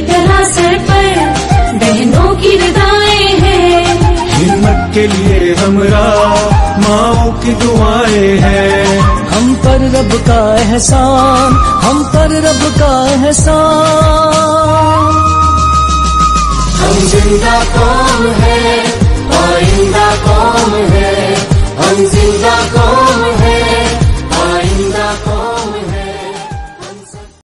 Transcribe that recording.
की तरह सर पर बहनों की विदाएँ हैं। हिम्मत के लिए हमरा माओ की दुआएँ हैं। हम पर रब का एहसान हम पर रब का एहसान। हम ज़िंदा कौम है आइंदा कौम है हम ज़िंदा कौम